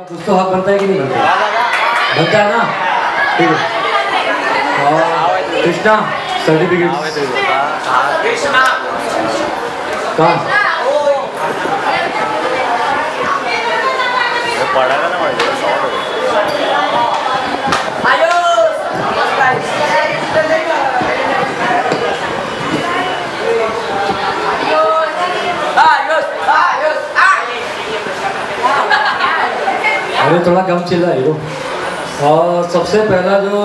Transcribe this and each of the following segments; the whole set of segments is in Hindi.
कुछ तो हक बनता है कि नहीं बनता बनता है ना। ठीक है। और कृष्णा सर्टिफिकेट कहा? पडायला ना माहिती अरे थोड़ा कम चिल्ला हीरो और सबसे पहला जो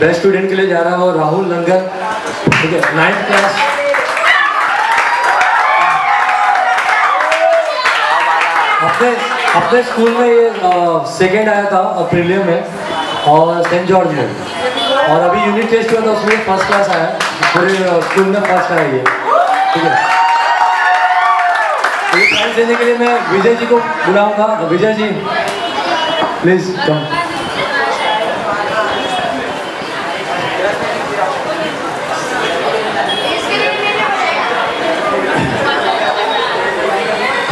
बेस्ट स्टूडेंट के लिए जा रहा है वो राहुल लंगर। ठीक है नाइन्थ क्लास अपने अपने स्कूल में ये सेकेंड आया था प्रीलियम में, और सेंट जॉर्ज में। और अभी यूनिट टेस्ट हुआ था, उसमें फ़र्स्ट क्लास आया। पूरे स्कूल में फ़र्स्ट आया ये। ठीक है। प्राइज देने के लिए मैं विजय जी को बुलाऊँगा। विजय जी प्लीज़ कम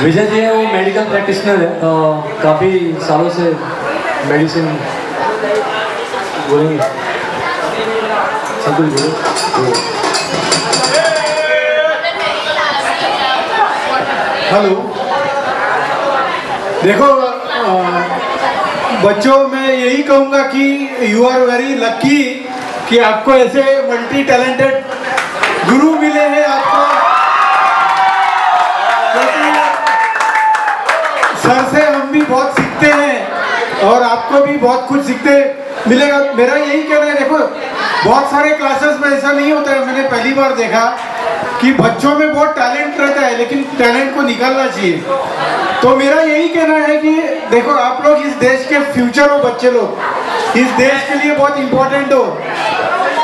विजय जी है वो मेडिकल प्रैक्टिशनर है। अ, काफ़ी सालों से मेडिसिन बोलेंगे। सब कुछ बोलो हेलो। देखो बच्चों, मैं यही कहूँगा कि यू आर वेरी लक्की कि आपको ऐसे मल्टी टैलेंटेड गुरु मिले हैं आपको। सर से हम भी बहुत सीखते हैं और आपको भी बहुत कुछ सीखते मिलेगा। मेरा यही कहना है, देखो, बहुत सारे क्लासेस में ऐसा नहीं होता है। मैंने पहली बार देखा। कि बच्चों में बहुत टैलेंट रहता है लेकिन टैलेंट को निकालना चाहिए। तो मेरा यही कहना है कि देखो आप लोग इस देश के फ्यूचर हो बच्चे लोग। इस देश के लिए बहुत इंपॉर्टेंट हो।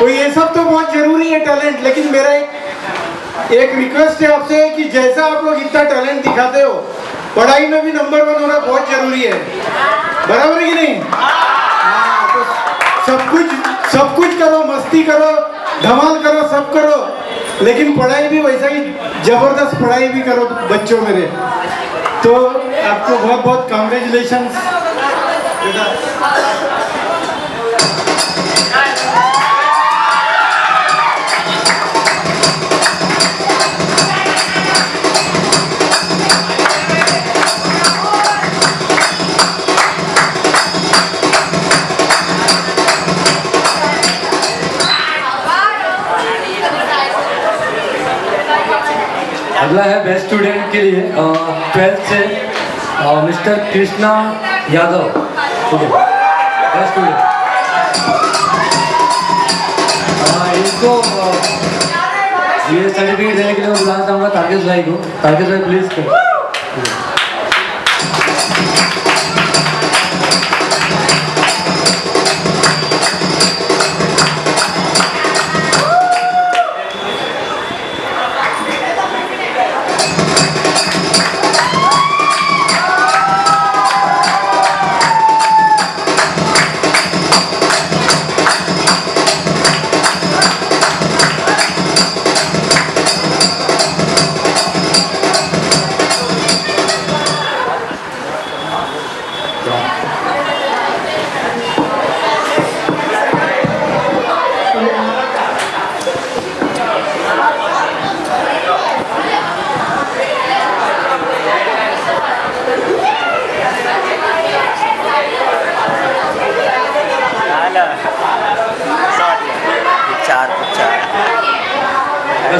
तो ये सब तो बहुत ज़रूरी है टैलेंट लेकिन मेरा एक एक रिक्वेस्ट है आपसे कि जैसा आप लोग इतना टैलेंट दिखाते हो पढ़ाई में भी नंबर वन होना बहुत ज़रूरी है। बराबर कि नहीं? हाँ, तो सब कुछ सब कुछ करो मस्ती करो धमाल करो सब करो। लेकिन पढ़ाई भी वैसा ही, ज़बरदस्त पढ़ाई भी करो बच्चों मेरे तो आपको बहुत बहुत कॉन्ग्रेचुलेशन अगला है बेस्ट स्टूडेंट के लिए ट्वेल्थ से मिस्टर कृष्णा यादव है? बेस्ट स्टूडेंट इनको ये सर्टिफिकेट देने के लिए मैं बुलाना चाहूँगा तारकेश भाई को। तारकेश भाई प्लीज़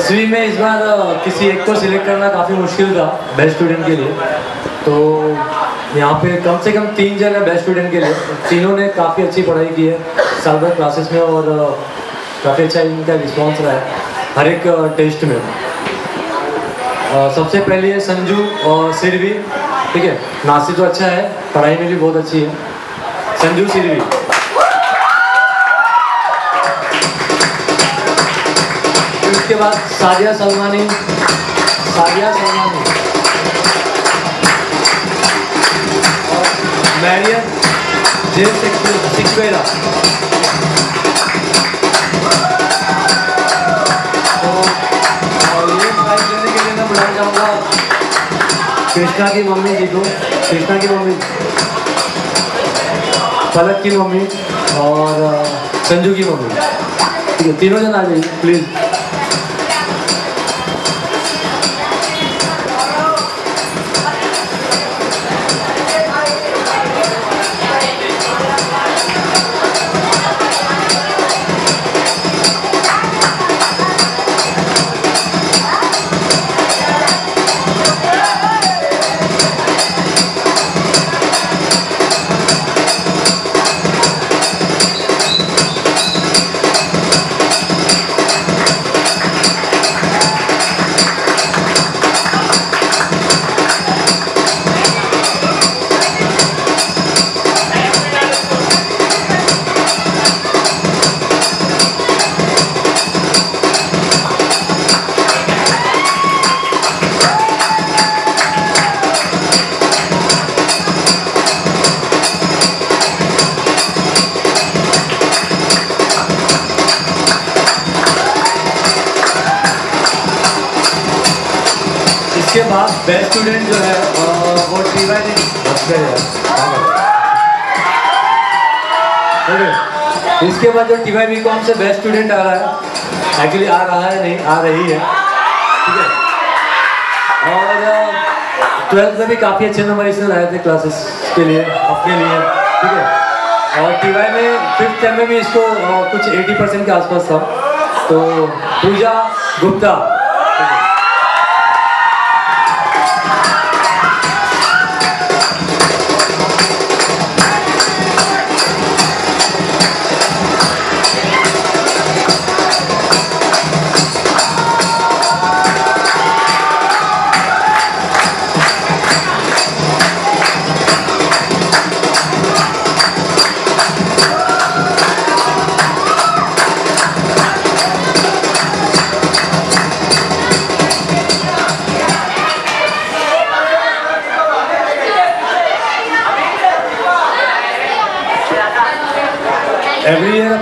दसवीं में इस बार किसी एक को सिलेक्ट करना काफ़ी मुश्किल था बेस्ट स्टूडेंट के लिए। तो यहाँ पे कम से कम तीन जन है बेस्ट स्टूडेंट के लिए। तीनों ने काफ़ी अच्छी पढ़ाई की है। साल भर क्लासेस में और काफ़ी अच्छा इनका रिस्पॉन्स रहा है हर एक टेस्ट में। सबसे पहले है संजू और सिरवी। ठीक है नासी तो अच्छा है, पढ़ाई में भी बहुत अच्छी है। संजू, सिरवी। उसके बाद सादिया सलमानी। सादिया सलमानी। और मैरियन जे सिक्वेरा। कृष्णा की मम्मी जी को। कृष्णा की मम्मी। फलक की मम्मी और संजू की मम्मी। ठीक है, तीनों जन आ जाइए प्लीज़ इसके बाद बेस्ट स्टूडेंट जो है वो यार। ओके इसके बाद जो टी वाई बी कॉम से बेस्ट स्टूडेंट आ रहा है एक्चुअली आ रहा है नहीं, आ रही है। ठीक है? और ट्वेल्थ में भी काफ़ी अच्छे नंबर इसने लाए थे क्लासेस के लिए अपने लिए। ठीक है? और टी वाई में फिफ्थ टाइम में भी इसको कुछ 80 परसेंट के आसपास था। तो पूजा गुप्ता।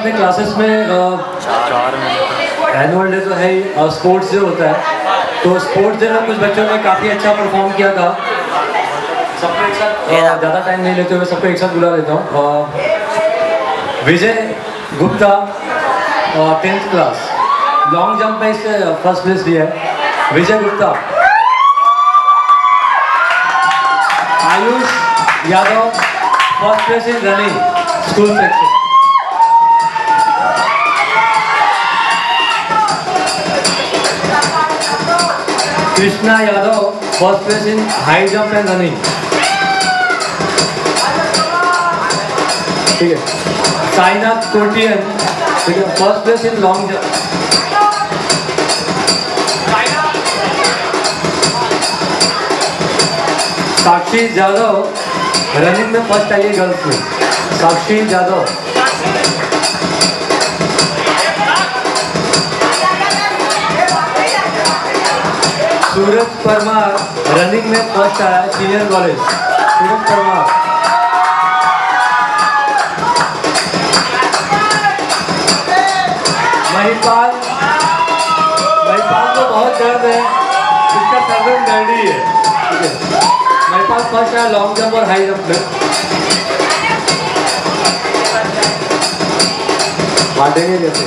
अपने क्लासेस में एनुअल डे तो है ही स्पोर्ट्स डे होता है। तो स्पोर्ट्स डे में कुछ बच्चों ने काफ़ी अच्छा परफॉर्म किया था। सबको एक साथ ज़्यादा टाइम नहीं लेते हुए सबको एक साथ बुला लेता हूँ। Vijay Gupta tenth class long jump में इसने फ़र्स्ट प्लेस लिया है। Vijay Gupta. Ayush Yadav first place in running school section Krishna Yadav first place in high jump and running ठीक है। साईनाथ कोटियन ठीक है first place in long jump Sakshi Jadhav running में फ़र्स्ट आई है गर्ल्स में। साक्षी जादव परमार रनिंग में फ़र्स्ट आया सीनियर कॉलेज। सूरज परमार महिपाल महिपाल को बहुत दर्द है। इसका सर्वन डैडी है। है। महिपाल फ़र्स्ट आया लॉन्ग जंप और हाई जंप में बांटेंगे कैसे?